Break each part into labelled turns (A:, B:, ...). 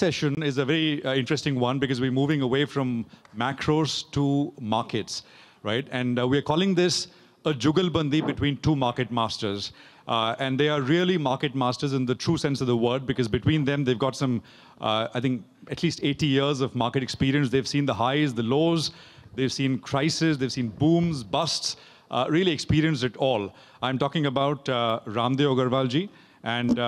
A: session is a very uh, interesting one because we're moving away from macros to markets, right? And uh, we're calling this a jugalbandi between two market masters. Uh, and they are really market masters in the true sense of the word because between them, they've got some, uh, I think, at least 80 years of market experience. They've seen the highs, the lows, they've seen crises, they've seen booms, busts, uh, really experienced it all. I'm talking about uh, Raamdeo Agrawalji and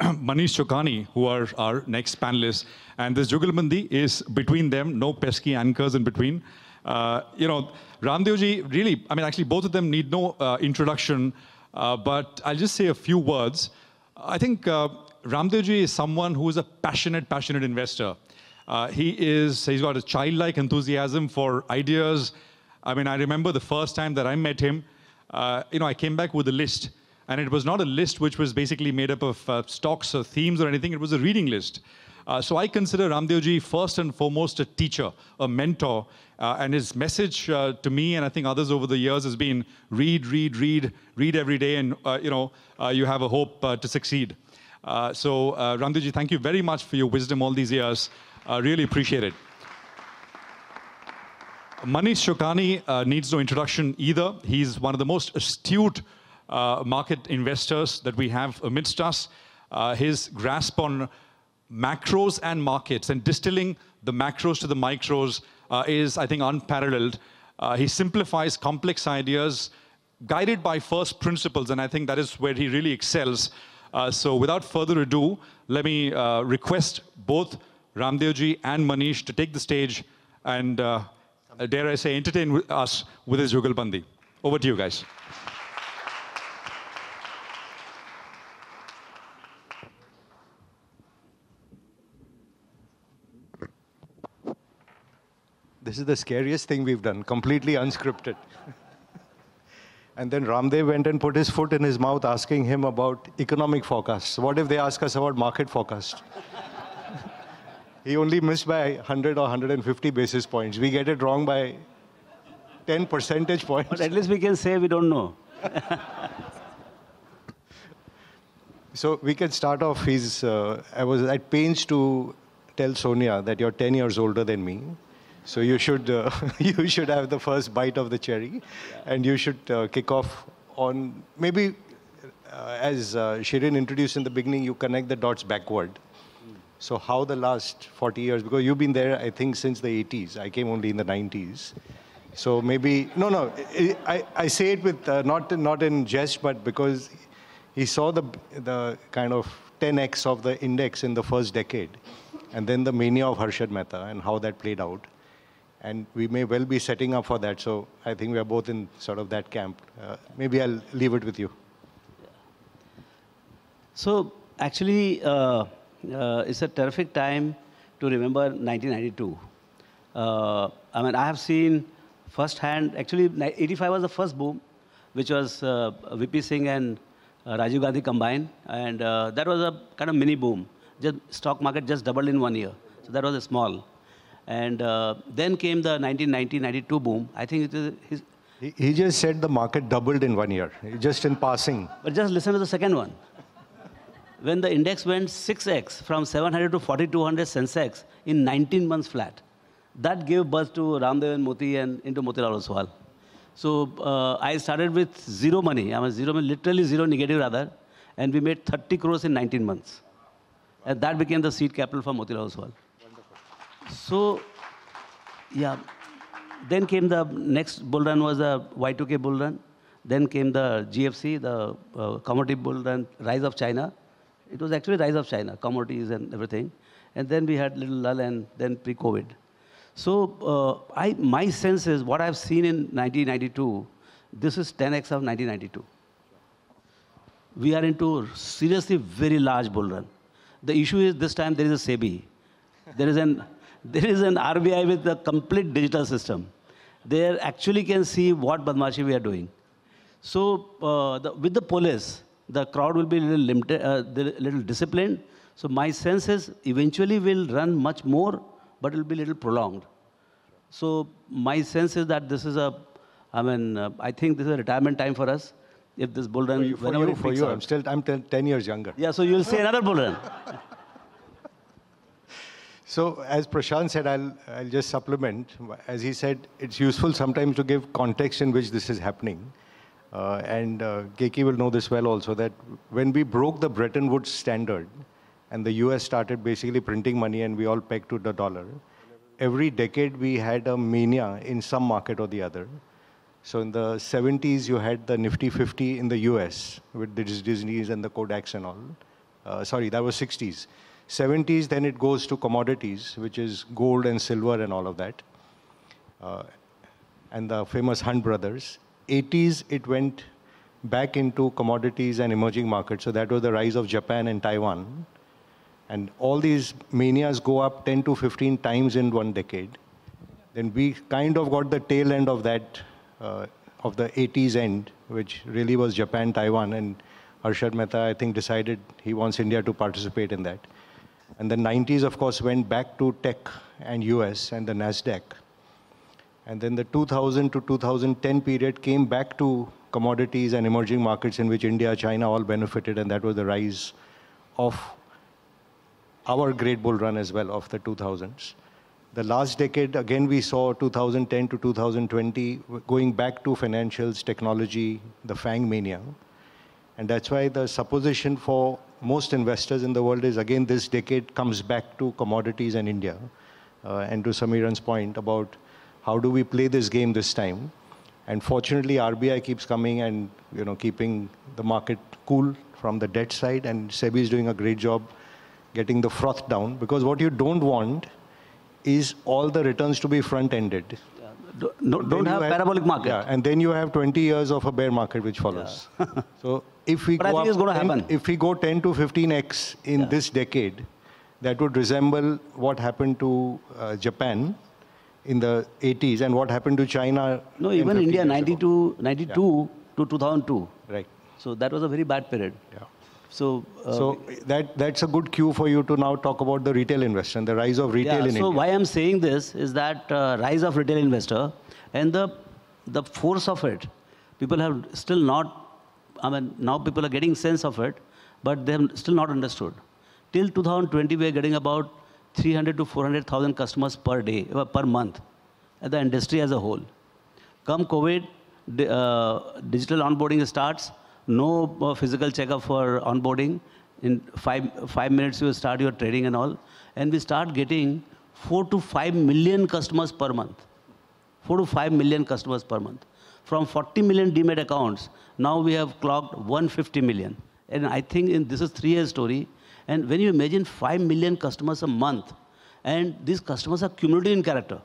A: Manish Chokhani, who are our next panelists. And this Jugalbandi is between them, no pesky anchors in between. Uh, you know, Ramdevji, really, I mean, actually, both of them need no uh, introduction, uh, but I'll just say a few words. I think uh, Ramdevji is someone who is a passionate, passionate investor. Uh, he is, he's got a childlike enthusiasm for ideas. I mean, I remember the first time that I met him, uh, you know, I came back with a list. And it was not a list which was basically made up of uh, stocks or themes or anything. It was a reading list. Uh, so I consider Ramdevji first and foremost a teacher, a mentor. Uh, and his message uh, to me and I think others over the years has been read, read, read, read every day, and uh, you know uh, you have a hope to succeed. So uh, Ramdevji, thank you very much for your wisdom all these years. Uh, really appreciate it. Manish Chokhani uh, needs no introduction either. He's one of the most astute market investors that we have amidst us. Uh, his grasp on macros and markets and distilling the macros to the micros uh, is, I think, unparalleled. Uh, he simplifies complex ideas guided by first principles, and I think that is where he really excels. Uh, so, without further ado, let me uh, request both Ramdevji and Manish to take the stage and, uh, dare I say, entertain us with his Jugalbandi. Over to you guys.
B: This is the scariest thing we've done, completely unscripted. and then Ramdev went and put his foot in his mouth asking him about economic forecasts. What if they ask us about market forecast? he only missed by 100 or 150 basis points. We get it wrong by 10 percentage points.
C: But at least we can say we don't know.
B: So we can start off. He's, uh, I was at pains to tell Sonia that you're 10 years older than me. So you should, uh, you should have the first bite of the cherry. And you should uh, kick off on, maybe uh, as uh, Shereen introduced in the beginning, you connect the dots backward. So how the last 40 years, because you've been there, I think, since the 80s. I came only in the 90s. So maybe, no, no, I, I, I say it with, uh, not, not in jest, but because he saw the, the kind of 10x of the index in the first decade, and then the mania of Harshad Mehta and how that played out. And we may well be setting up for that. So I think we are both in sort of that camp. Uh, maybe I'll leave it with you.
C: So actually, uh, uh, it's a terrific time to remember 1992. Uh, I mean, I have seen firsthand, actually, ni- 85 was the first boom, which was uh, VP Singh and uh, Rajiv Gandhi combined. And uh, that was a kind of mini boom. Just stock market just doubled in one year. So that was a small. And uh, then came the 1990-92 boom. I think it is his,
B: He, he just said the market doubled in one year, just in passing.
C: But just listen to the second one. When the index went 6x from 700 to 4200 Sensex in 19 months flat, that gave birth to Ramdev and Moti and into Motilal Oswal. So uh, I started with zero money. I was zero, literally zero negative rather, and we made 30 crores in 19 months. And that became the seed capital for Motilal Oswal. So, yeah. Then came the next bull run was the Y2K bull run. Then came the GFC, the uh, commodity bull run, rise of China. It was actually rise of China, commodities and everything. And then we had little lull and then pre-COVID. So uh, I, my sense is what I've seen in 1992, this is 10x of 1992. We are into seriously very large bull run. The issue is this time there is a SEBI. There is an, there is an RBI with a complete digital system. They actually can see what Badmashi we are doing. So uh, the, with the police, the crowd will be a little limited, uh, little disciplined. So my sense is eventually we'll run much more, but it will be a little prolonged. So my sense is that this is a, I mean, uh, I think this is a retirement time for us. If this bull run,
B: For you, for
C: whenever
B: you, for you. I'm still I'm 10, 10 years younger.
C: Yeah, so you'll see another bull run.
B: So as Prashant said, I'll, I'll just supplement. As he said, it's useful sometimes to give context in which this is happening. Uh, and uh, Keki will know this well also, that when we broke the Bretton Woods standard and the US started basically printing money and we all pegged to the dollar, every decade we had a mania in some market or the other. So in the 70s, you had the Nifty 50 in the US with the Disney's and the Kodaks and all. Uh, sorry, that was 60s. 70s, then it goes to commodities, which is gold and silver and all of that. Uh, and the famous Hunt brothers. 80s, it went back into commodities and emerging markets. So that was the rise of Japan and Taiwan. And all these manias go up 10 to 15 times in one decade. Then we kind of got the tail end of that, uh, of the 80s end, which really was Japan, Taiwan. And Harshad Mehta, I think, decided he wants India to participate in that. And the 90s, of course, went back to tech and US and the NASDAQ. And then the 2000 to 2010 period came back to commodities and emerging markets in which India, China all benefited, and that was the rise of our great bull run as well of the 2000s. The last decade, again, we saw 2010 to 2020 going back to financials, technology, the FANG mania. And that's why the supposition for most investors in the world is, again, this decade comes back to commodities and India. Uh, and to Samiran's point about how do we play this game this time. And fortunately, RBI keeps coming and you know keeping the market cool from the debt side, and SEBI is doing a great job getting the froth down. Because what you don't want is all the returns to be front-ended.
C: Do- no-
B: Then
C: don't
B: you
C: have parabolic market.
B: Yeah, and then you have 20 years of a bear market which follows. so if we
C: But I
B: go
C: think
B: up
C: it's gonna
B: 10
C: happen.
B: if we go 10 to 15x in
C: Yeah.
B: this decade, that would resemble what happened to uh, Japan in the 80s and what happened to China.
C: No, even
B: 15
C: India,
B: years ago.
C: 92, 92 to 2002.
B: Right.
C: So that was a very bad period.
B: Yeah.
C: So, uh,
B: so that that's a good cue for you to now talk about the retail investor and the rise of retail
C: yeah,
B: in
C: so
B: India.
C: why I'm saying this is that uh, rise of retail investor and the the force of it. People have still not. I mean, now people are getting sense of it, but they have still not understood. Till 2020, we are getting about 300 to 400,000 customers per day, uh, per month, at the industry as a whole. Come COVID, uh, digital onboarding starts. No uh, physical checkup for onboarding. In five five minutes, you start your trading and all, and we start getting four to five million customers per month. Four to five million customers per month. From 40 million demat accounts, now we have clocked 150 million. And I think in, this is three years story. And when you imagine 5 million customers a month, and these customers are cumulative in character.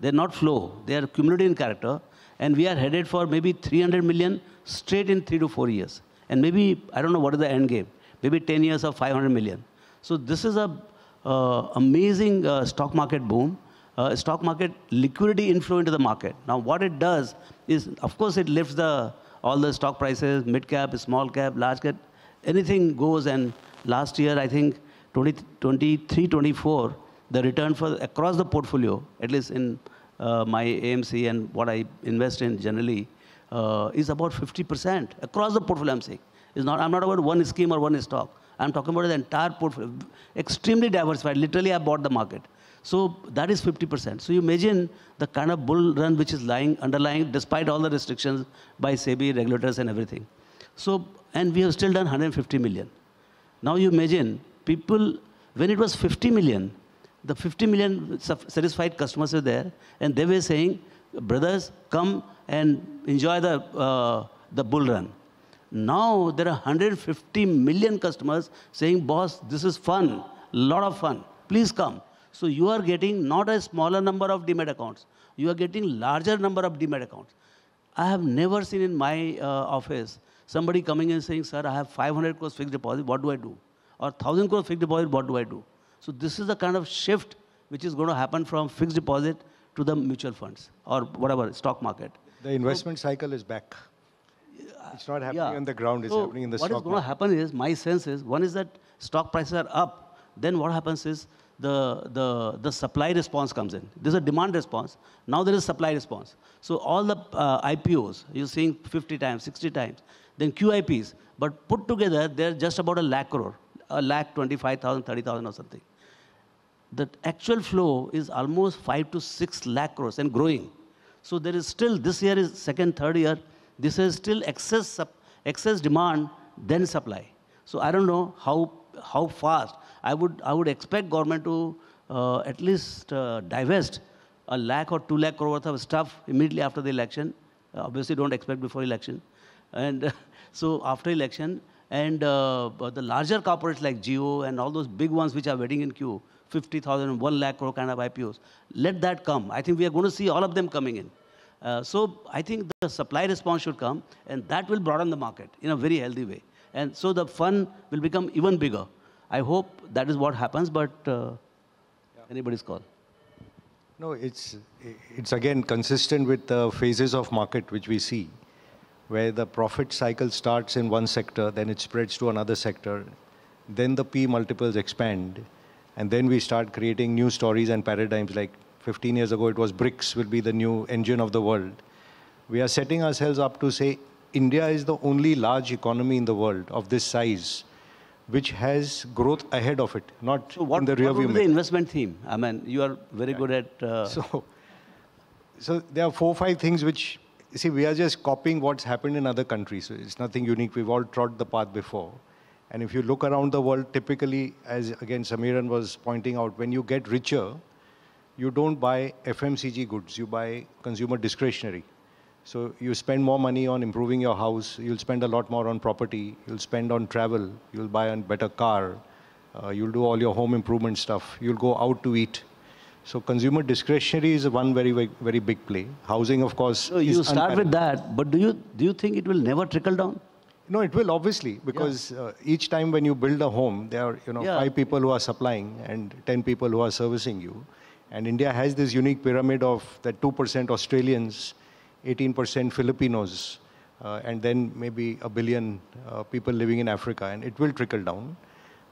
C: They're not flow, they are cumulative in character. And we are headed for maybe 300 million straight in three to four years. And maybe, I don't know what is the end game, maybe 10 years of 500 million. So this is a uh, amazing uh, stock market boom. Uh, stock market liquidity inflow into the market. Now, what it does is, of course, it lifts the all the stock prices, mid cap, small cap, large cap, anything goes. And last year, I think 20, 23, 24, the return for across the portfolio, at least in my AMC and what I invest in generally, uh, is about 50% across the portfolio. I'm saying, it's not. I'm not about one scheme or one stock. I'm talking about the entire portfolio, extremely diversified. Literally, I bought the market. So that is 50%. So you imagine the kind of bull run which is lying, underlying, despite all the restrictions by SEBI, regulators, and everything. So, and we have still done 150 million. Now you imagine people, when it was 50 million, the 50 million satisfied customers were there, and they were saying, brothers, come and enjoy the, uh, the bull run. Now there are 150 million customers saying, boss, this is fun, lot of fun, please come. So you are getting not a smaller number of demat accounts, you are getting larger number of demat accounts. I have never seen in my uh, office somebody coming and saying, sir, I have 500 crores fixed deposit, what do I do? Or 1000 crores fixed deposit, what do I do? So this is the kind of shift which is going to happen from fixed deposit to the mutual funds or whatever, stock market.
B: the investment cycle is back. It's not happening
C: Yeah.
B: on the ground, it's
C: So
B: happening in the stock market.
C: What is going to happen is, my sense is, one is that stock prices are up. Then what happens is the, the, the supply response comes in. There's a demand response. Now there is supply response. So all the uh, IPOs, you're seeing 50 times, 60 times. Then QIPs. But put together, they're just about a lakh crore, a lakh 25,000, 30,000 or something. The actual flow is almost 5 to 6 lakh crores and growing. So there is still, this year is second, third year, this is still excess, excess demand than supply. So I don't know how, how fast. I would, I would expect government to uh, at least uh, divest a lakh or two lakh crore worth of stuff immediately after the election. Uh, obviously, don't expect before election. And so after election, and uh, the larger corporates like Jio and all those big ones which are waiting in queue, 50,000, 1 lakh crore kind of IPOs, let that come. I think we are going to see all of them coming in. Uh, so I think the supply response should come, and that will broaden the market in a very healthy way. And so the fun will become even bigger. I hope that is what happens, but uh, anybody's call.
B: No, it's, it's again consistent with the phases of market which we see, where the profit cycle starts in one sector, then it spreads to another sector, then the P multiples expand, and then we start creating new stories and paradigms. Like 15 years ago, it was BRICS will be the new engine of the world. We are setting ourselves up to say India is the only large economy in the world of this size which has growth ahead of it, not
C: So what,
B: in the
C: what
B: rear
C: would
B: view
C: the investment theme? I mean, you are very good at... Uh,
B: So, so there are four, five things which, see, we are just copying what's happened in other countries. So it's nothing unique. We've all trod the path before. And if you look around the world, typically, as again Samiran was pointing out, when you get richer, you don't buy FMCG goods, you buy consumer discretionary. So you spend more money on improving your house, you'll spend a lot more on property, you'll spend on travel, you'll buy a better car, uh, you'll do all your home improvement stuff, you'll go out to eat. So consumer discretionary is one very, very, very big play. Housing, of course,
C: so you start with that, but do you, do you think it will never trickle down?
B: No, it will obviously because uh, each time when you build a home, there are you know
C: Yeah.
B: five people who are supplying and ten people who are servicing you, and India has this unique pyramid of that two percent Australians, eighteen percent Filipinos, uh, and then maybe a billion uh, people living in Africa, and it will trickle down.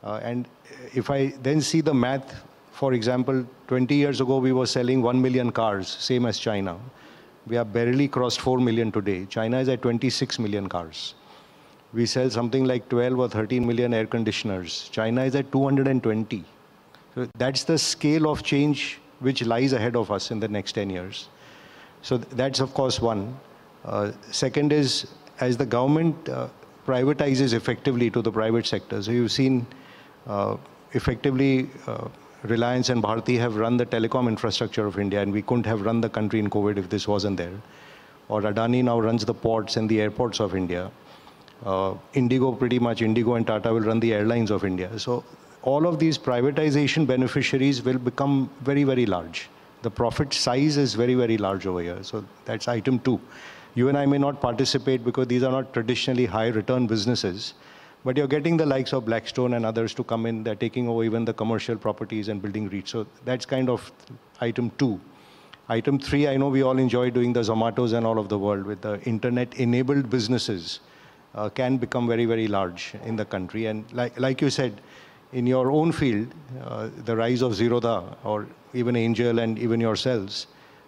B: Uh, and if I then see the math, for example, 20 years ago we were selling 1 million cars, same as China. We have barely crossed 4 million today. China is at 26 million cars. We sell something like 12 or 13 million air conditioners. China is at 220. So that's the scale of change which lies ahead of us in the next 10 years. So that's, of course, one. Uh, second is, as the government uh, privatizes effectively to the private sector, so you've seen uh, effectively uh, Reliance and Bharti have run the telecom infrastructure of India, and we couldn't have run the country in COVID if this wasn't there. Or Adani now runs the ports and the airports of India. Uh, Indigo, pretty much, Indigo and Tata will run the airlines of India. So all of these privatization beneficiaries will become very, very large. The profit size is very, very large over here. So that's item two. You and I may not participate because these are not traditionally high return businesses, but you're getting the likes of Blackstone and others to come in. They're taking over even the commercial properties and building REITs. So that's kind of item two. Item three, I know we all enjoy doing the Zomatos and all of the world with the internet-enabled businesses uh, can become very, very large in the country. And like, like you said, in your own field, uh, the rise of Zerodha or even Angel and even yourselves,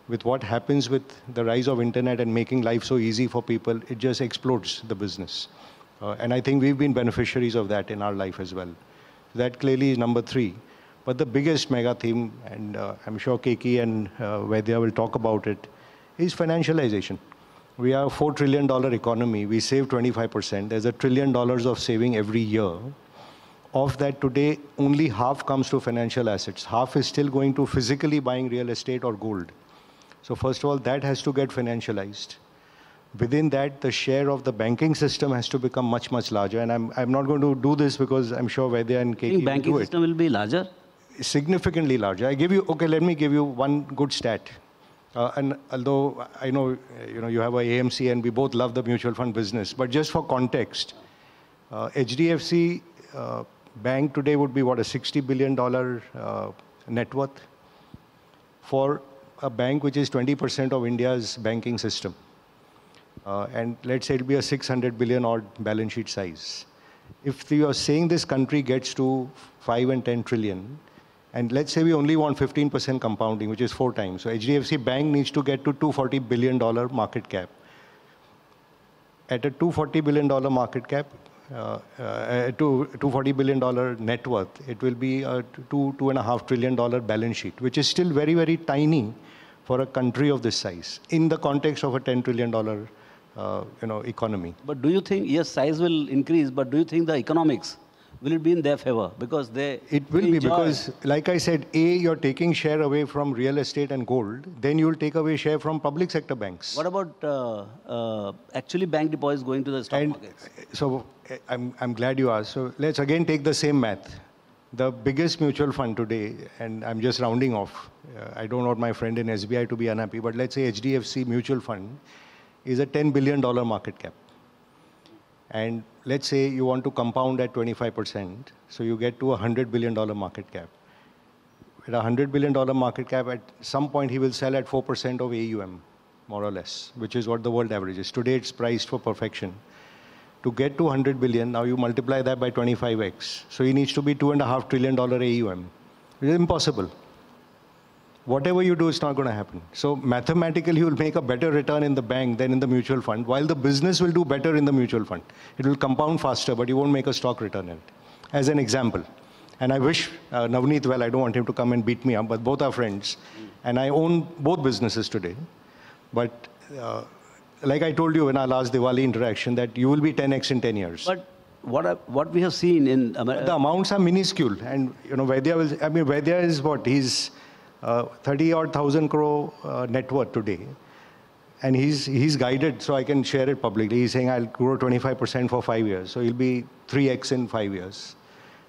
B: with what happens with the rise of internet and making life so easy for people, it just explodes the business. Uh, and I think we've been beneficiaries of that in our life as well. That clearly is number three. But the biggest mega theme, and uh, I'm sure Keki and uh, Vaidya will talk about it, is financialization. We are a $4 trillion economy. We save 25%. There's a trillion dollars of saving every year. Of that, today, only half comes to financial assets. Half is still going to physically buying real estate or gold. So, first of all, that has to get financialized. Within that, the share of the banking system has to become much, much larger. And I'm, I'm not going to do this because I'm sure Vaidya and
C: think
B: will
C: banking
B: do it
C: system will be larger.
B: significantly larger. I give you, okay, let me give you one good stat. Uh, and although I know, uh, you know, you have a AMC and we both love the mutual fund business, but just for context, uh, HDFC uh, Bank today would be what, a $60 billion uh, net worth for a bank which is 20% of India's banking system. Uh, and let's say it'll be a 600 billion odd balance sheet size. If you are saying this country gets to 5 and 10 trillion, and let's say we only want 15% compounding, which is four times. So HDFC Bank needs to get to 240 billion dollar market cap. At a 240 billion dollar market cap, uh, uh, to 240 billion dollar net worth, it will be a two two and a half trillion dollar balance sheet, which is still very very tiny for a country of this size in the context of a 10 trillion dollar uh, you know economy.
C: But do you think, yes, size will increase, but do you think the economics, will it be in their favor? Because they
B: It will be because, like I said, A, you're taking share away from real estate and gold, then you'll take away share from public sector banks.
C: What about uh, uh, actually bank deposits going to the stock
B: And
C: markets?
B: so eh, I'm, I'm glad you asked. So let's again take the same math. The biggest mutual fund today, and I'm just rounding off, uh, I don't want my friend in SBI to be unhappy, but let's say HDFC mutual fund is a $10 billion market cap. And let's say you want to compound at 25%, so you get to a $100 billion market cap. At a $100 billion market cap, at some point he will sell at 4% of AUM, more or less, which is what the world average is. Today it's priced for perfection. To get to 100 billion, now you multiply that by 25x. So he needs to be $2.5 trillion AUM. It is impossible. Whatever you do, it's not going to happen. So mathematically, you will make a better return in the bank than in the mutual fund, while the business will do better in the mutual fund. It will compound faster, but you won't make a stock return in it. As an example. And I wish uh, Navneet well, I don't want him to come and beat me up, but both are friends. And I own both businesses today. But uh, like I told you in our last Diwali interaction, that you will be 10x in 10 years.
C: But what, what we have seen in America.
B: the amounts are minuscule. And, you know, Vaidya will, I mean, Vaidya is what? He's 30 odd thousand crore uh, net worth today. And he's, he's guided, so I can share it publicly. He's saying, I'll grow 25% for five years. So he'll be 3x in five years.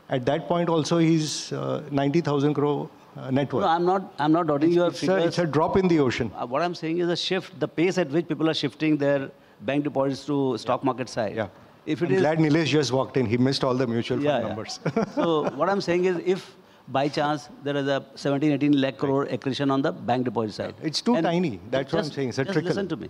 B: At that point, also, he's uh, 90,000 crore uh, net worth.
C: no, I'm not, I'm not doubting your
B: it's, a, it's a drop in the ocean.
C: Uh, what I'm saying is a shift, the pace at which people are shifting their bank deposits to stock market side.
B: Yeah.
C: If it
B: I'm
C: is,
B: glad Nilesh just walked in. He missed all the mutual fund
C: yeah, yeah.
B: numbers.
C: so what I'm saying is if by chance there is a 17, 18 lakh crore accretion on the bank deposit side.
B: It's too
C: And
B: tiny. That's what I'm saying. It's a
C: just
B: trickle.
C: listen to me.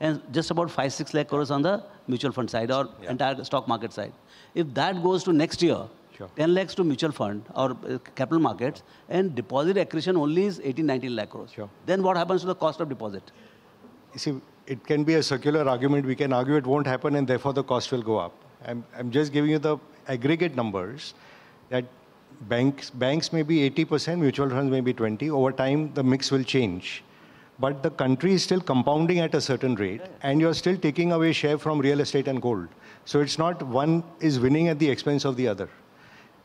C: And just about 5, 6 lakh crores on the mutual fund side or entire stock market side. If that goes to next year,
B: Sure.
C: 10 lakhs to mutual fund or uh, capital markets and deposit accretion only is 18, 19 lakh crores.
B: Sure.
C: Then what happens to the cost of deposit?
B: You see, it can be a circular argument. We can argue it won't happen and therefore the cost will go up. I'm, I'm just giving you the aggregate numbers that banks, banks may be 80%, mutual funds may be 20. Over time, the mix will change. But the country is still compounding at a certain rate and you're still taking away share from real estate and gold. So it's not one is winning at the expense of the other.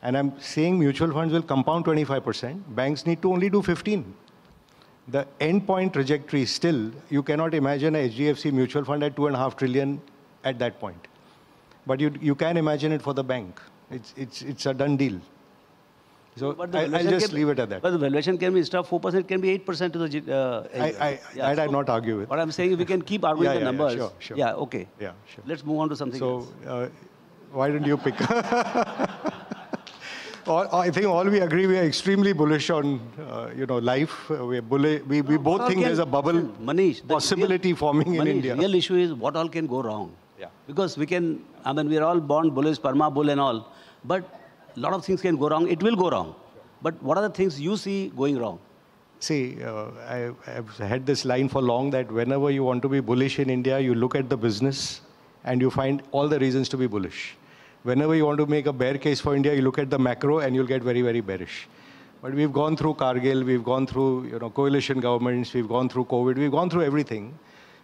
B: And I'm saying mutual funds will compound 25%. Banks need to only do 15 the end point trajectory still, you cannot imagine a HDFC mutual fund at two and a half trillion at that point. But you, you can imagine it for the bank. It's, it's, it's a done deal. So
C: But the
B: I, will just leave it at that.
C: But the valuation can be instead of 4%, it can be 8% to the. Uh,
B: I, I, that I'd not argue with.
C: What I'm saying we can keep arguing
B: Yeah,
C: the
B: yeah, yeah, sure, sure.
C: Yeah, okay.
B: Yeah, sure.
C: Let's move on to something
B: So
C: else.
B: uh, why don't you pick? all, I think all we agree we are extremely bullish on uh, you know life. Uh, we're bulli- we, we both think
C: can-
B: there's a bubble
C: listen, Manish,
B: possibility
C: real-
B: forming in
C: Manish,
B: India.
C: real issue is what all can go wrong.
B: Yeah.
C: Because we can, I mean, we're all born bullish, perma bull and all, but a lot of things can go wrong. It will go wrong. But what are the things you see going wrong?
B: See, uh, I, I've had this line for long that whenever you want to be bullish in India, you look at the business and you find all the reasons to be bullish. Whenever you want to make a bear case for India, you look at the macro and you'll get very, very bearish. But we've gone through Kargil, we've gone through you know, coalition governments, we've gone through COVID, we've gone through everything.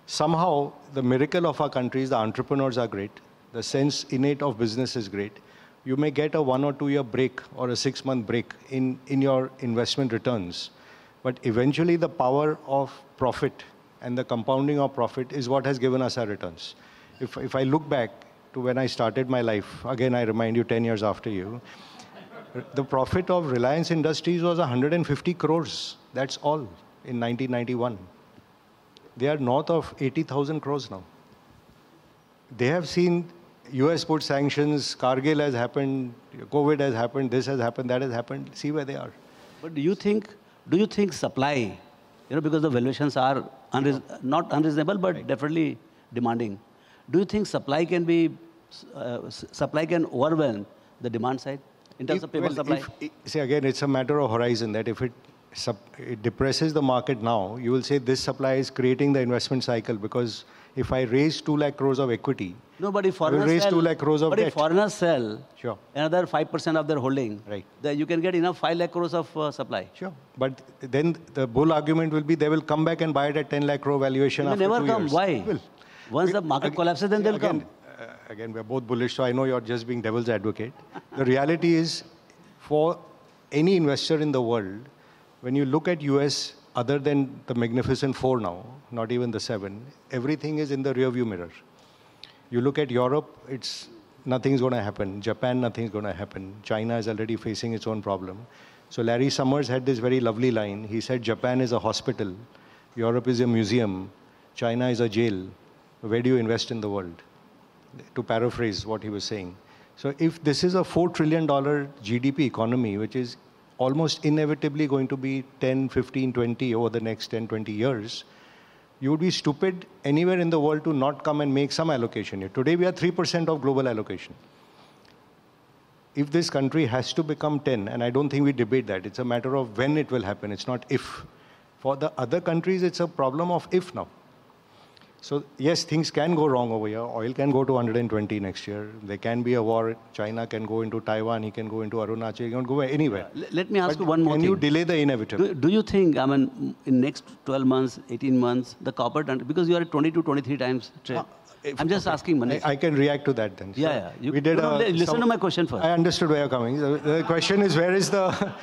B: Somehow, the miracle of our country is the entrepreneurs are great, the sense innate of business is great. You may get a one or two year break or a six month break in, in your investment returns. But eventually, the power of profit and the compounding of profit is what has given us our returns. If, if I look back to when I started my life, again, I remind you 10 years after you, the profit of Reliance Industries was 150 crores. That's all in 1991. They are north of 80,000 crores now. They have seen US put sanctions, Kargil has happened, COVID has happened, this has happened, that has happened. See where they are.
C: But do you think, do you think supply, you know, because the valuations are unreas- not unreasonable, but definitely demanding. Do you think supply can be, uh, supply can overwhelm the demand side in terms
B: If-
C: of paper
B: well,
C: supply?
B: if- see, again, it's a matter of horizon that if it, it depresses the market now, you will say this supply is creating the investment cycle because If I raise 2 lakh crores of equity,
C: No, but if foreigners
B: raise
C: sell,
B: 2 lakh crores of
C: but if foreigners sell
B: Sure.
C: another 5% of their holding,
B: Right.
C: then you can get enough 5 lakh crores of uh, supply.
B: Sure. But then the bull argument will be they will come back and buy it at 10 lakh crore valuation
C: They
B: after
C: never
B: two
C: come.
B: years.
C: Why?
B: Will.
C: Once the market
B: Ag-
C: collapses, then they'll
B: again,
C: come.
B: uh, again, we're both bullish, so I know you're just being devil's advocate. the reality is, for any investor in the world, when you look at US, other than the magnificent four now, not even the seven, everything is in the rearview mirror. You look at Europe, it's nothing's going to happen. Japan, nothing's going to happen. China is already facing its own problem. So Larry Summers had this very lovely line. He said, Japan is a hospital, Europe is a museum, China is a jail. Where do you invest in the world? To paraphrase what he was saying. So if this is a $4 trillion GDP economy, which is almost inevitably going to be 10, 15, 20 over the next 10, 20 years, you would be stupid anywhere in the world to not come and make some allocation here. Today we are 3% of global allocation. If this country has to become 10, and I don't think we debate that, it's a matter of when it will happen, it's not if. For the other countries, it's a problem of if now. So yes, things can go wrong over here. Oil can go to 120 next year. There can be a war. China can go into Taiwan. He can go into Arunachal. He can go anywhere.
C: Let me ask
B: But
C: you one more
B: Can
C: thing.
B: you delay the inevitable?
C: Do, do you think, I mean, in next 12 months, 18 months, the und- because you are at 20 to 23 times trade.
B: Uh, if-
C: I'm just asking Manish.
B: I, I can react to that then.
C: Yeah,
B: So
C: yeah. You-
B: we did
C: no, no,
B: a,
C: li- listen
B: some-
C: to my question first.
B: I understood where you're coming. The, the question is, where is the...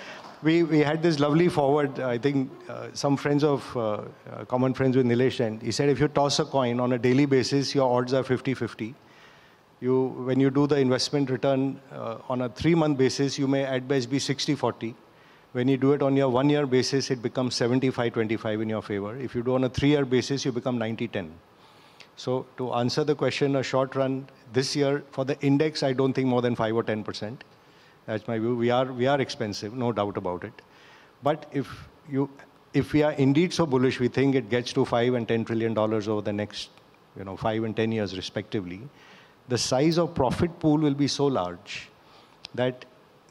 B: we, we had this lovely forward, I think uh, some friends of, uh, uh, common friends with Nilesh, and he said if you toss a coin on a daily basis, your odds are 50-50. You, when you do the investment return uh, on a three-month basis, you may at best be 60-40. When you do it on your one-year basis, it becomes 75-25 in your favor. If you do on a three-year basis, you become 90-10. So to answer the question, a short run this year for the index, I don't think more than five or ten percent. That's my view. We are we are expensive, no doubt about it. But if you if we are indeed so bullish, we think it gets to five and ten trillion dollars over the next you know five and ten years respectively. The size of profit pool will be so large that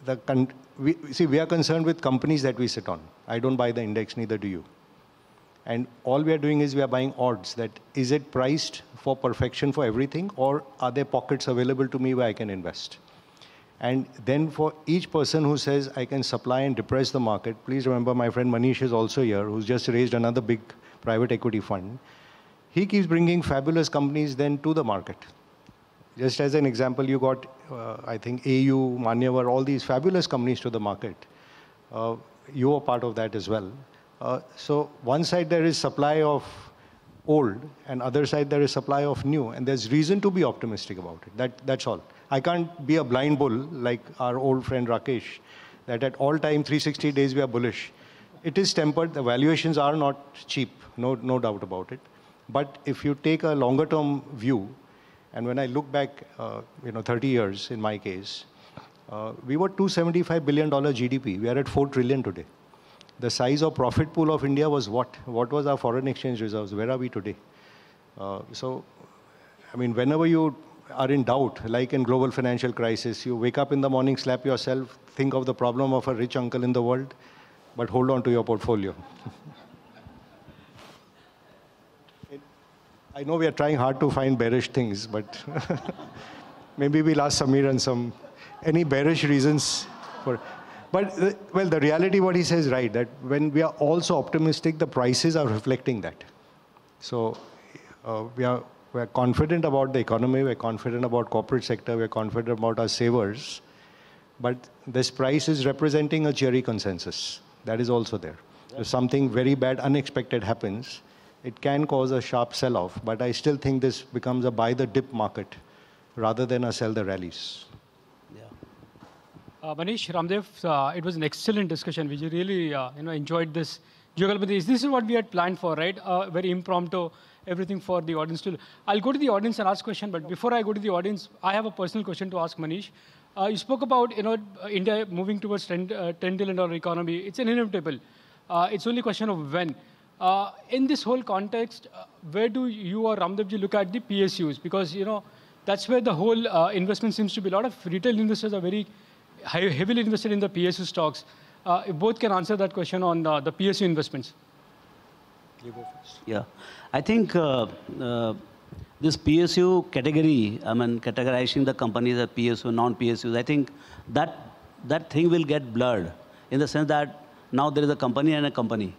B: the con- we, see we are concerned with companies that we sit on. I don't buy the index, neither do you. And all we are doing is we are buying odds that is it priced for perfection for everything or are there pockets available to me where I can invest? And then for each person who says I can supply and depress the market, please remember my friend Manish is also here who's just raised another big private equity fund. He keeps bringing fabulous companies then to the market. Just as an example, you got, uh, I think, AU, Manyavar, all these fabulous companies to the market. Uh, you are part of that as well. Uh, so one side there is supply of old, and other side there is supply of new, and there's reason to be optimistic about it. That, that's all. I can't be a blind bull like our old friend Rakesh, that at all time 360 days we are bullish. It is tempered. The valuations are not cheap, no, no doubt about it. But if you take a longer term view, and when I look back, uh, you know, 30 years in my case, uh, we were 275 billion dollar GDP. We are at 4 trillion today. The size of profit pool of India was what? What was our foreign exchange reserves? Where are we today? Uh, so, I mean, whenever you are in doubt, like in global financial crisis, you wake up in the morning, slap yourself, think of the problem of a rich uncle in the world, but hold on to your portfolio. I know we are trying hard to find bearish things, but maybe we'll ask Samiran some any bearish reasons for. But uh, well, the reality, what he says, right, that when we are also optimistic, the prices are reflecting that. So uh, we are we are confident about the economy, we're confident about corporate sector, we're confident about our savers, but this price is representing a cheery consensus. That is also there. If something very bad, unexpected happens, it can cause a sharp sell-off, but I still think this becomes a buy the dip market rather than a sell the rallies.
C: Yeah.
D: Uh, Manish, Ramdev, uh, it was an excellent discussion. We really, uh, you know, enjoyed this. Jugalbandi, this is what we had planned for, right? Uh, very impromptu, everything for the audience to. I'll go to the audience and ask question, but before I go to the audience, I have a personal question to ask Manish. Uh, you spoke about, you know, India moving towards 10, uh, $10 billion economy. It's an inevitable. Uh, it's only a question of when. Uh, in this whole context, uh, where do you or Ramdevji look at the PSUs? Because, you know, that's where the whole uh, investment seems to be. A lot of retail investors are very heavily invested in the PSU stocks. Both can answer that question on the PSU investments.
C: Yeah, I think uh, uh, this PSU category, I mean, categorizing the companies as PSU, non-PSUs, I think that, that thing will get blurred in the sense that now there is a company and a company.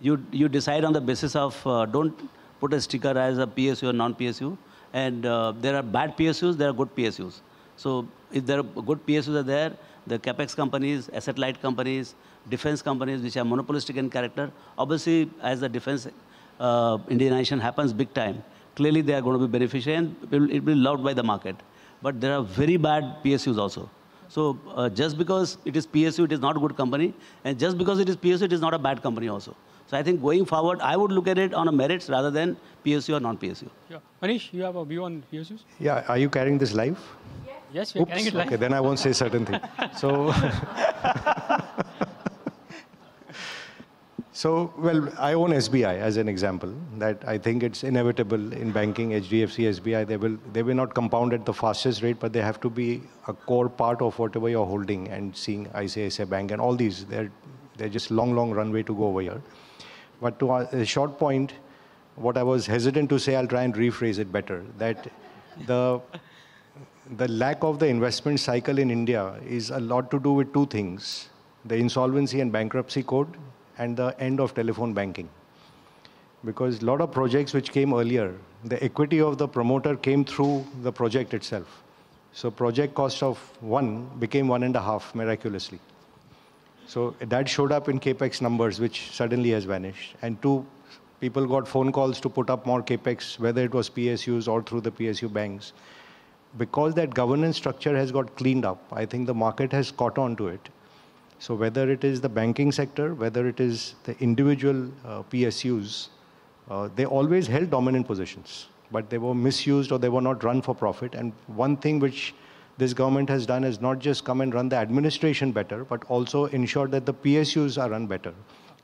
C: You, you decide on the basis of, uh, don't put a sticker as a PSU or non-PSU. And uh, there are bad PSUs, there are good PSUs. So if there are good PSUs are there, the capex companies, asset-light companies, defense companies, which are monopolistic in character, obviously, as the defense uh, Indianization happens big time, clearly they are going to be beneficial and it will, it will be loved by the market. But there are very bad PSUs also. So uh, just because it is PSU, it is not a good company. And just because it is PSU, it is not a bad company also. So I think going forward, I would look at it on a merits rather than PSU or non-PSU.
D: Yeah. Manish, you have a view on PSUs?
B: Yeah, are you carrying this live?
D: Yes, we're carrying it live.
B: Okay, then I won't say certain things. So, so well, I own SBI as an example. That I think it's inevitable in banking. HDFC, SBI, they will they will not compound at the fastest rate, but they have to be a core part of whatever you're holding. And seeing ICICI Bank and all these, they're they're just long, long runway to go over here. But to uh, a short point, what I was hesitant to say, I'll try and rephrase it better. That the the lack of the investment cycle in India is a lot to do with two things the insolvency and bankruptcy code and the end of telephone banking. Because a lot of projects which came earlier, the equity of the promoter came through the project itself. So project cost of one became one and a half miraculously. So that showed up in capex numbers, which suddenly has vanished. And two, people got phone calls to put up more capex, whether it was PSUs or through the PSU banks because that governance structure has got cleaned up, I think the market has caught on to it. So whether it is the banking sector, whether it is the individual uh, PSUs, uh, they always held dominant positions, but they were misused or they were not run for profit. And one thing which this government has done is not just come and run the administration better, but also ensure that the PSUs are run better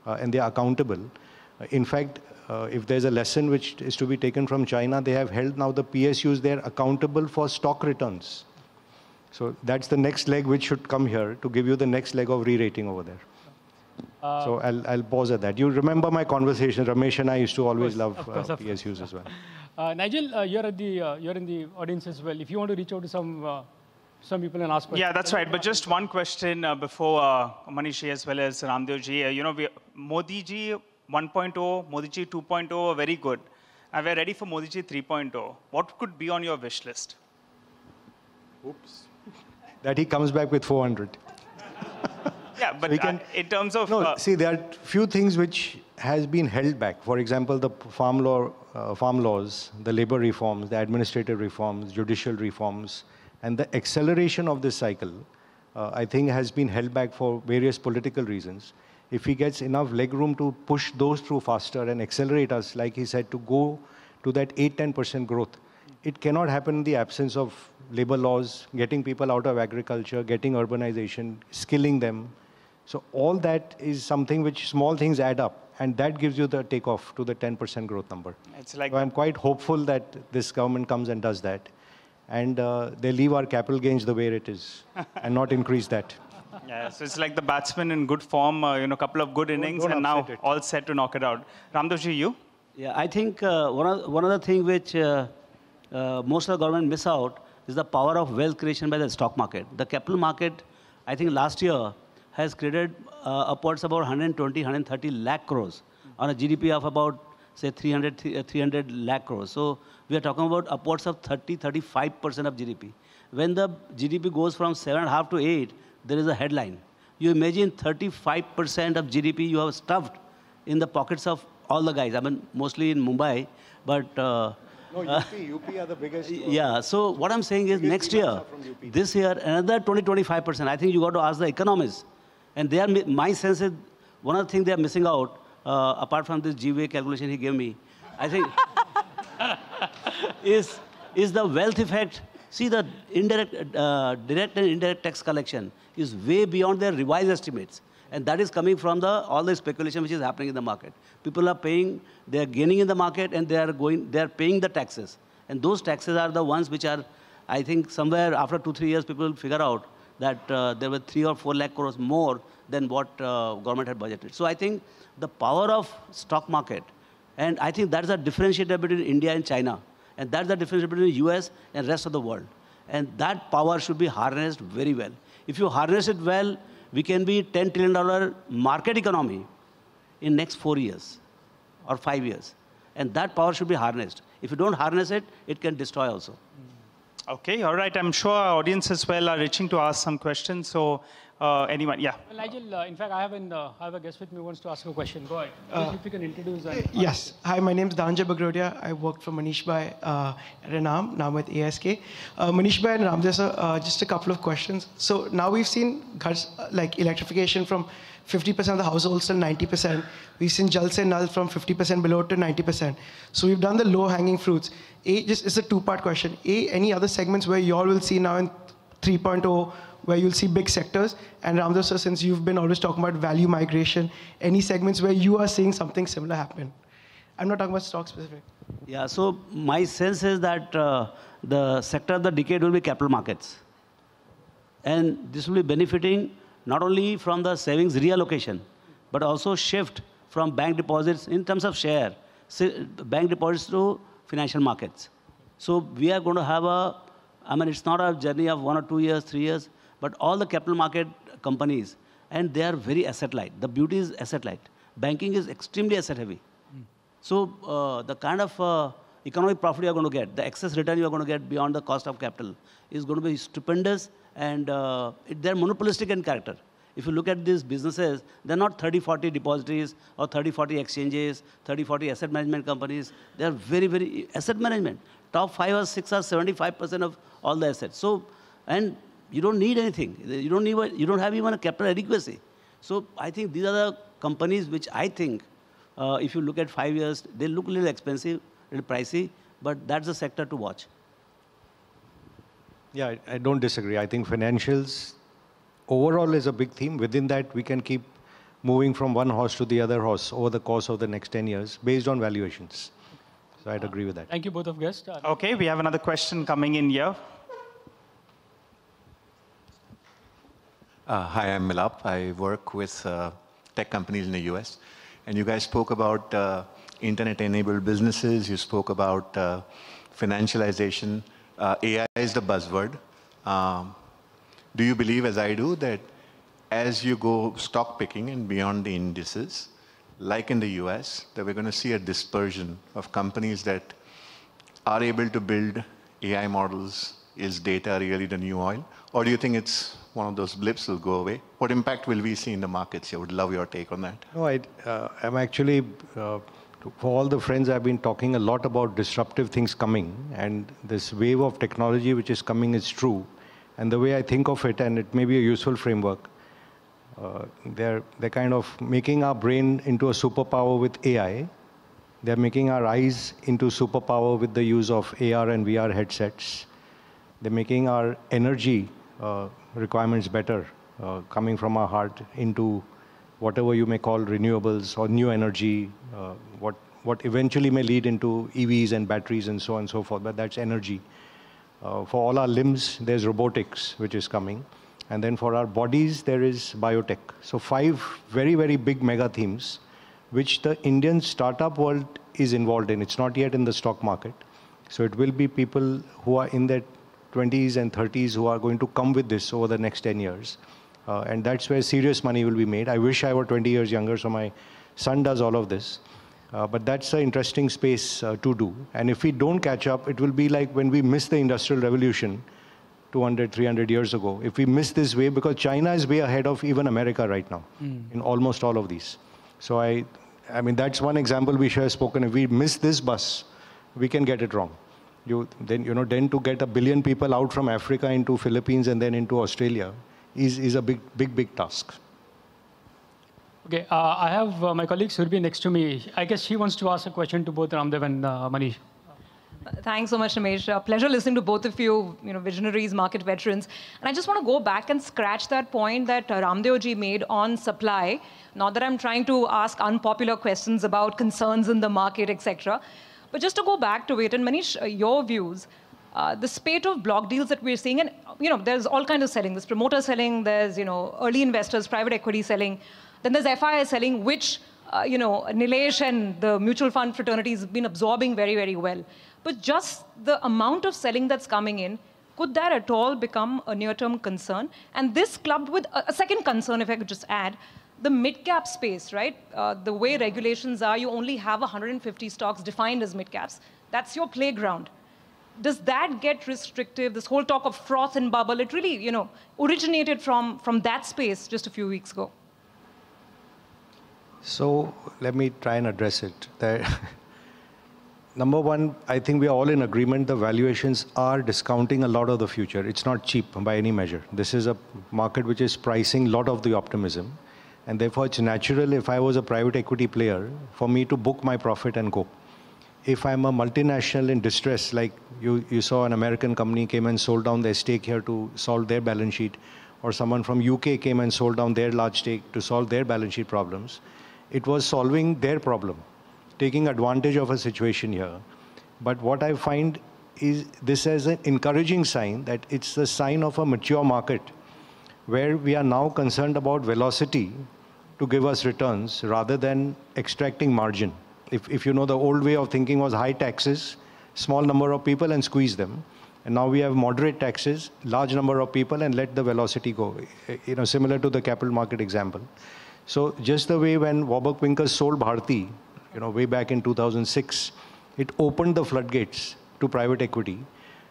B: uh, and they are accountable. In fact, uh, if there's a lesson which is to be taken from China, they have held now the PSUs there accountable for stock returns. So that's the next leg which should come here to give you the next leg of re-rating over there. Uh, so I'll, I'll pause at that. You remember my conversation, Ramesh and I used to always
D: course,
B: love
D: course,
B: uh, PSUs as well.
D: Uh, Nigel, uh, you're at the uh, you're in the audience as well. If you want to reach out to some uh, some people and ask questions.
E: Yeah, that's right. But just one question before Manish as well as Ramdev ji. you know, we, Modi ji 1.0, Modi ji 2.0 are very good. And we're ready for Modi ji 3.0. What could be on your wish list?
B: Oops. That he comes back with 400.
E: yeah, but so can, uh, in terms of...
B: No, uh, see, there are few things which has been held back. For example, the farm law, uh, farm laws, the labor reforms, the administrative reforms, judicial reforms, and the acceleration of this cycle, uh, I think has been held back for various political reasons if he gets enough leg room to push those through faster and accelerate us, like he said, to go to that 8-10% growth, it cannot happen in the absence of labor laws, getting people out of agriculture, getting urbanization, skilling them. So all that is something which small things add up, and that gives you the takeoff to the 10% growth number. It's like so I'm quite hopeful that this government comes and does that, and uh, they leave our capital gains the way it is, and not increase that.
E: Yeah, so it's like the batsman in good form, uh, you know, a couple of good innings, don't, don't and now it. all set to knock it out. Ramdevji, you?
C: Yeah, I think uh, one, of, one of the things which uh, uh, most of the government miss out is the power of wealth creation by the stock market. The capital market, I think last year, has created uh, upwards about 120, 130 lakh crores on a GDP of about, say, 300, 300 lakh crores. So we are talking about upwards of 30, 35% of GDP. When the GDP goes from 7.5 to 8, there is a headline. You imagine 35% of GDP you have stuffed in the pockets of all the guys. I mean, mostly in Mumbai, but...
B: Uh, no, UP, uh, UP are the biggest.
C: Yeah, so what I'm saying is next year, this year, another 20, 25%. I think you got to ask the economists. And they are, my sense is, one of the things they are missing out, uh, apart from this GVA calculation he gave me, I think, is, is the wealth effect. See, the indirect, uh, direct and indirect tax collection is way beyond their revised estimates. And that is coming from the, all the speculation which is happening in the market. People are paying, they are gaining in the market and they are going, they are paying the taxes. And those taxes are the ones which are, I think somewhere after two, three years, people will figure out that uh, there were three or four lakh crores more than what uh, government had budgeted. So I think the power of stock market, and I think that's a differentiator between India and China. And that's the difference between US and rest of the world. And that power should be harnessed very well. If you harness it well, we can be $10 trillion market economy in next four years or five years. And that power should be harnessed. If you don't harness it, it can destroy also.
E: Okay, all right. I'm sure our audience as well are reaching to ask some questions. So, uh, anyone, yeah.
D: Well, Nigel, uh, in fact, I have, an, uh, I have a guest with me who wants to ask a question. Go ahead. if you can introduce. And
F: Yes. Hi, my name is Dhanjay Bagrodia. I work for Manish Bhai uh, at Enam, now with ASK. Uh, Manish Bhai and Raamdeo sir, uh, just a couple of questions. So now we've seen ghars, uh, like electrification from 50% of the households to 90%. We've seen Jal Se Nal from 50% below to 90%. So we've done the low-hanging fruits. A, just it's a two-part question. A, any other segments where you all will see now in 3.0 where you'll see big sectors? And Raamdeo, sir, since you've been always talking about value migration, any segments where you are seeing something similar happen? I'm not talking about stock specific.
C: Yeah, so my sense is that uh, the sector of the decade will be capital markets. And this will be benefiting not only from the savings reallocation, but also shift from bank deposits in terms of share, bank deposits to financial markets. So we are going to have a, I mean, it's not a journey of one or two years, three years, but all the capital market companies, and they are very asset light. The beauty is asset light. Banking is extremely asset heavy. So uh, the kind of uh, economic profit you are going to get, the excess return you are going to get beyond the cost of capital is going to be stupendous and uh, it, they're monopolistic in character. If you look at these businesses, they're not 30, 40 depositories or 30, 40 exchanges, 30, 40 asset management companies. They're very, very asset management. Top five or six or 75% of all the assets. So, and you don't need anything. You don't, need, you don't have even a capital adequacy. So I think these are the companies which I think uh, if you look at five years, they look a little expensive, a little pricey, but that's the sector to watch.
B: Yeah, I, I don't disagree. I think financials overall is a big theme. Within that, we can keep moving from one horse to the other horse over the course of the next 10 years based on valuations. So I'd agree with that.
D: Thank you, both of guests. Uh,
E: Okay, we have another question coming in here.
G: Uh, hi, I'm Milap. I work with uh, tech companies in the US. And you guys spoke about uh, internet enabled businesses, you spoke about uh, financialization. Uh, AI is the buzzword. Um, do you believe, as I do, that as you go stock picking and beyond the indices, like in the US, that we're going to see a dispersion of companies that are able to build AI models? Is data really the new oil? Or do you think it's one of those blips will go away? What impact will we see in the markets? I would love your take on that.
B: No, I, uh, I'm actually, uh, for all the friends, I've been talking a lot about disruptive things coming, and this wave of technology which is coming is true. And the way I think of it, and it may be a useful framework, uh, they're, they're kind of making our brain into a superpower with AI. They're making our eyes into superpower with the use of AR and VR headsets. They're making our energy uh, requirements better, uh, coming from our heart into whatever you may call renewables or new energy, uh, what, what eventually may lead into EVs and batteries and so on and so forth, but that's energy. Uh, for all our limbs, there's robotics, which is coming. And then for our bodies, there is biotech. So five very, very big mega themes, which the Indian startup world is involved in. It's not yet in the stock market. So it will be people who are in their 20s and 30s who are going to come with this over the next 10 years. Uh, and that's where serious money will be made. I wish I were 20 years younger, so my son does all of this. Uh, but that's an interesting space uh, to do. And if we don't catch up, it will be like when we missed the Industrial Revolution 200, 300 years ago. If we miss this way, because China is way ahead of even America right now in almost all of these. So I, I mean, that's one example we should have spoken. If we miss this bus, we can get it wrong. You, then, you know, then to get a billion people out from Africa into Philippines and then into Australia is, is a big, big, big task.
D: Okay, uh, I have uh, my colleague Surbi next to me. I guess she wants to ask a question to both Raamdeo and uh, Manish.
H: Thanks so much, Ramesh. Uh, pleasure listening to both of you, you know, visionaries, market veterans. And I just want to go back and scratch that point that uh, Raamdeo ji made on supply. Not that I'm trying to ask unpopular questions about concerns in the market, etc. But just to go back to it, and Manish, uh, your views, uh, the spate of block deals that we're seeing, and you know, there's all kinds of selling. There's promoter selling, there's you know, early investors, private equity selling, then there's FII selling, which uh, you know, Nilesh and the mutual fund fraternity has been absorbing very, very well. But just the amount of selling that's coming in, could that at all become a near-term concern? And this clubbed with a, a second concern, if I could just add, the mid-cap space, right? Uh, the way regulations are, you only have 150 stocks defined as mid-caps. That's your playground. Does that get restrictive? This whole talk of froth and bubble, it really, you know, originated from, from that space just a few weeks ago.
B: So let me try and address it. Number one, I think we are all in agreement the valuations are discounting a lot of the future. It's not cheap by any measure. This is a market which is pricing a lot of the optimism. And therefore, it's natural if I was a private equity player for me to book my profit and go. If I'm a multinational in distress, like you, you saw an American company came and sold down their stake here to solve their balance sheet, or someone from UK came and sold down their large stake to solve their balance sheet problems, it was solving their problem, taking advantage of a situation here. But what I find is this as an encouraging sign that it's the sign of a mature market where we are now concerned about velocity to give us returns rather than extracting margin. If, if you know, the old way of thinking was high taxes, small number of people and squeeze them. And now we have moderate taxes, large number of people and let the velocity go. You know, similar to the capital market example. So just the way when Warburg Pincus sold Bharti, you know, way back in 2006, it opened the floodgates to private equity.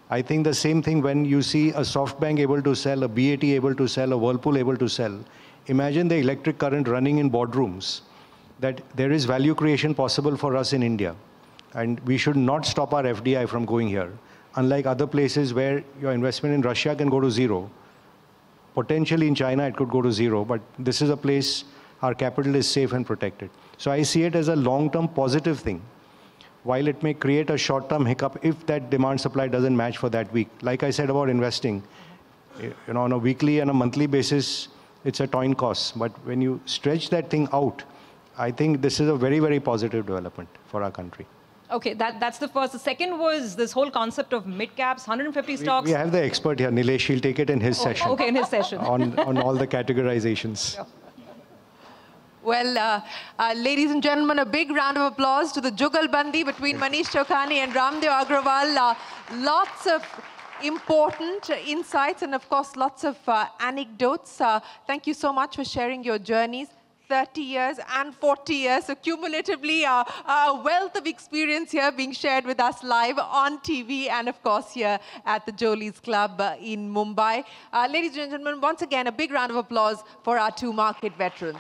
B: I think the same thing when you see a SoftBank able to sell, a BAT able to sell, a Whirlpool able to sell, imagine the electric current running in boardrooms, that there is value creation possible for us in India. And we should not stop our FDI from going here. Unlike other places where your investment in Russia can go to zero, potentially in China it could go to zero, but this is a place our capital is safe and protected. So I see it as a long-term positive thing. While it may create a short-term hiccup if that demand supply doesn't match for that week. Like I said about investing, you know, on a weekly and a monthly basis, it's a toin cost. But when you stretch that thing out, I think this is a very, very positive development for our country.
H: Okay, that, that's the first. The second was this whole concept of mid caps, 150 stocks.
B: We, we have the expert here, Nilesh. He'll take it in his
H: Oh,
B: session.
H: Okay, in his session.
B: on, on all the categorizations.
I: Well, uh, uh, ladies and gentlemen, a big round of applause to the Jugalbandi between Manish Chokhani and Raamdeo Agrawal. Uh, lots of important insights and, of course, lots of uh, anecdotes. Uh, thank you so much for sharing your journeys. 30 years and 40 years. So cumulatively, uh, a wealth of experience here being shared with us live on TV and, of course, here at the Jolies Club uh, in Mumbai. Uh, ladies and gentlemen, once again, a big round of applause for our two market veterans.